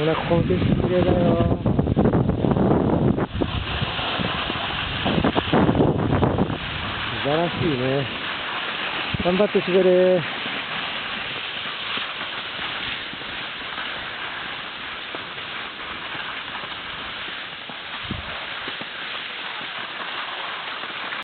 ほら、ここの景色綺麗だよ。素晴らしいね。頑張って滑れ。